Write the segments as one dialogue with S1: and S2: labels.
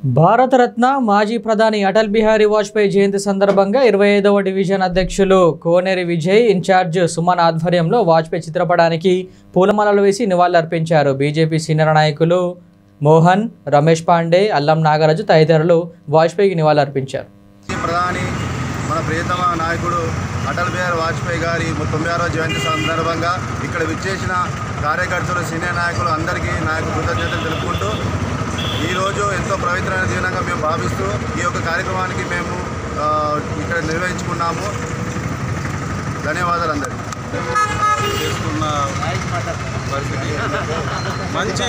S1: భారతరత్న మాజీ ప్రధాని అటల్ బిహారీ వాజ్పేయి జయంతి సందర్భంగా ఇరవై ఐదవ డివిజన్ అధ్యక్షులు కోనేరి విజయ్ ఇన్ఛార్జ్ సుమన్ ఆధ్వర్యంలో వాజ్పేయి చిత్రపటానికి పూలమాలలు వేసి నివాళులర్పించారు. బీజేపీ సీనియర్ నాయకులు మోహన్ రమేష్ పాండే అల్లం నాగరాజు తదితరులు వాజ్పేయికి నివాళులర్పించారు.
S2: ఈ ప్రధాని మన ప్రియతమ నాయకుడు అటల్ బిహారీ వాజ్పేయి గారి తొంభై ఆరో జయంతి సందర్భంగా ఇక్కడ విచ్చేసిన కార్యకర్తలు సీనియర్ నాయకులు అందరికీ నాయకు కృతజ్ఞతలు తెలుపుకుంటూ పవిత్రమైన జీవనంగా మేము భావిస్తూ ఈ యొక్క కార్యక్రమానికి మేము ఇక్కడ నిర్వహించుకున్నాము. ధన్యవాదాలు అందరికీ.
S3: చేసుకున్న పరిస్థితి. మంచి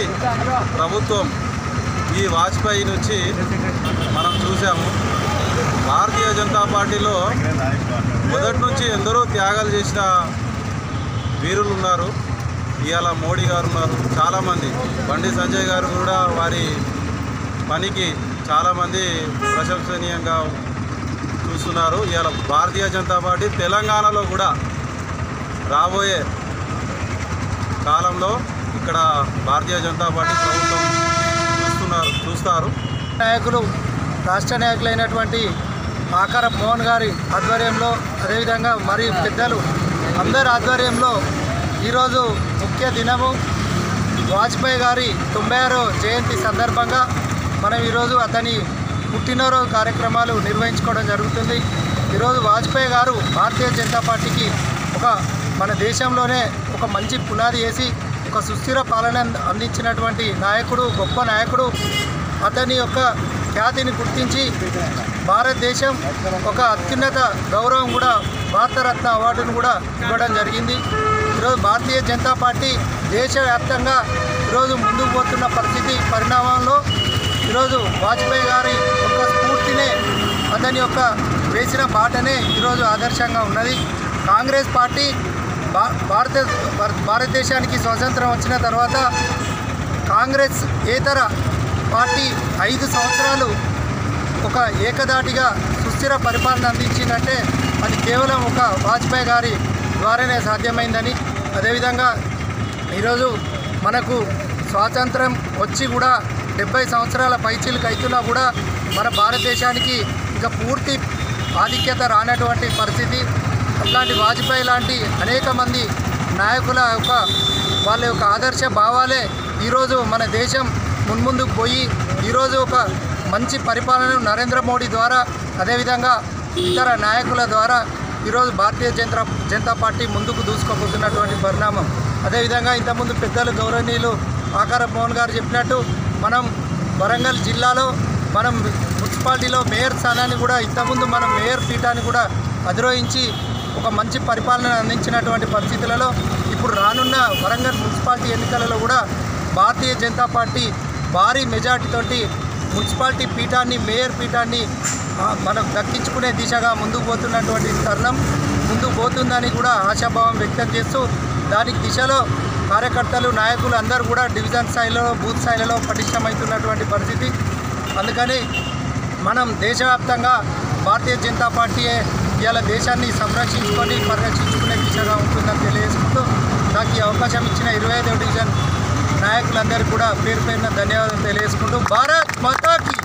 S3: ప్రభుత్వం ఈ వాజ్పేయి నుంచి మనం చూసాము. భారతీయ జనతా పార్టీలో మొదటి నుంచి ఎందరో త్యాగాలు చేసిన వీరులు ఉన్నారు. ఇవాళ మోడీ గారు ఉన్నారు. చాలామంది. బండి సంజయ్ గారు కూడా వారి పనికి చాలామంది ప్రశంసనీయంగా చూస్తున్నారు. ఇవాళ భారతీయ జనతా పార్టీ తెలంగాణలో కూడా రాబోయే కాలంలో ఇక్కడ భారతీయ జనతా పార్టీ ప్రభుత్వం చూస్తున్నారు చూస్తారు.
S4: నాయకులు రాష్ట్ర నాయకులైనటువంటి ఆకార మోహన్ గారి ఆధ్వర్యంలో అదేవిధంగా మరి పెద్దలు అందరి ఆధ్వర్యంలో ఈరోజు ముఖ్య దినము. వాజ్పేయి గారి తొంభై ఆరో జయంతి సందర్భంగా మనం ఈరోజు అతని పుట్టినరోజు కార్యక్రమాలు నిర్వహించుకోవడం జరుగుతుంది. ఈరోజు వాజ్పేయి గారు భారతీయ జనతా పార్టీకి ఒక మన దేశంలోనే ఒక మంచి పునాది వేసి ఒక సుస్థిర పాలన అందించినటువంటి నాయకుడు గొప్ప నాయకుడు. అతని యొక్క ఖ్యాతిని గుర్తించి భారతదేశం ఒక అత్యున్నత గౌరవం కూడా భారతరత్న అవార్డును కూడా ఇవ్వడం జరిగింది. ఈరోజు భారతీయ జనతా పార్టీ దేశవ్యాప్తంగా ఈరోజు ముందుకు పోతున్న పరిస్థితి పరిణామంలో ఈరోజు వాజ్పేయి గారి యొక్క స్ఫూర్తినే అతని యొక్క వేసిన బాటనే ఈరోజు ఆదర్శంగా ఉన్నది. కాంగ్రెస్ పార్టీ భా భారత భారతదేశానికి స్వాతంత్రం వచ్చిన తర్వాత కాంగ్రెస్ ఏతర పార్టీ ఐదు సంవత్సరాలు ఒక ఏకదాటిగా సుస్థిర పరిపాలన అందించిందంటే అది కేవలం ఒక వాజ్పేయి గారి ద్వారానే సాధ్యమైందని. అదేవిధంగా ఈరోజు మనకు స్వాతంత్రం వచ్చి కూడా డెబ్బై సంవత్సరాల పైచీలకు అవుతున్నా కూడా మన భారతదేశానికి ఇంకా పూర్తి ఆధిక్యత రానటువంటి పరిస్థితి. అట్లాంటి వాజ్పేయి లాంటి అనేక మంది నాయకుల యొక్క వాళ్ళ యొక్క ఆదర్శ భావాలే ఈరోజు మన దేశం మున్ముందుకు పోయి ఈరోజు ఒక మంచి పరిపాలన నరేంద్ర మోడీ ద్వారా అదేవిధంగా ఇతర నాయకుల ద్వారా ఈరోజు భారతీయ జనతా జనతా పార్టీ ముందుకు దూసుకోబోతున్నటువంటి పరిణామం. అదేవిధంగా ఇంతకుముందు పెద్దలు గౌరవనీయులు ఆకార మోహన్ గారు చెప్పినట్టు మనం వరంగల్ జిల్లాలో మనం మున్సిపాలిటీలో మేయర్ స్థానాన్ని కూడా ఇంతకుముందు మనం మేయర్ పీఠాన్ని కూడా అధిరోహించి ఒక మంచి పరిపాలన అందించినటువంటి పరిస్థితులలో ఇప్పుడు రానున్న వరంగల్ మున్సిపాలిటీ ఎన్నికలలో కూడా భారతీయ జనతా పార్టీ భారీ మెజార్టీతోటి మున్సిపాలిటీ పీఠాన్ని మేయర్ పీఠాన్ని మనం దక్కించుకునే దిశగా ముందుకు పోతున్నటువంటి తరుణం ముందుకు పోతుందని కూడా ఆశాభావం వ్యక్తం చేస్తూ దానికి దిశలో కార్యకర్తలు నాయకులు అందరూ కూడా డివిజన్ స్థాయిలో బూత్ స్థాయిలలో పటిష్టమవుతున్నటువంటి పరిస్థితి. అందుకని మనం దేశవ్యాప్తంగా భారతీయ జనతా పార్టీయే ఇవాళ దేశాన్ని సంరక్షించుకొని పరిరక్షించుకునే దిశగా ఉంటుందని తెలియజేసుకుంటూ నాకు ఈ అవకాశం ఇచ్చిన ఇరవై ఐదవ డివిజన్ నాయకులందరికీ కూడా పేరు పేరున ధన్యవాదాలు తెలియజేసుకుంటూ. భారత్ మాతాకి!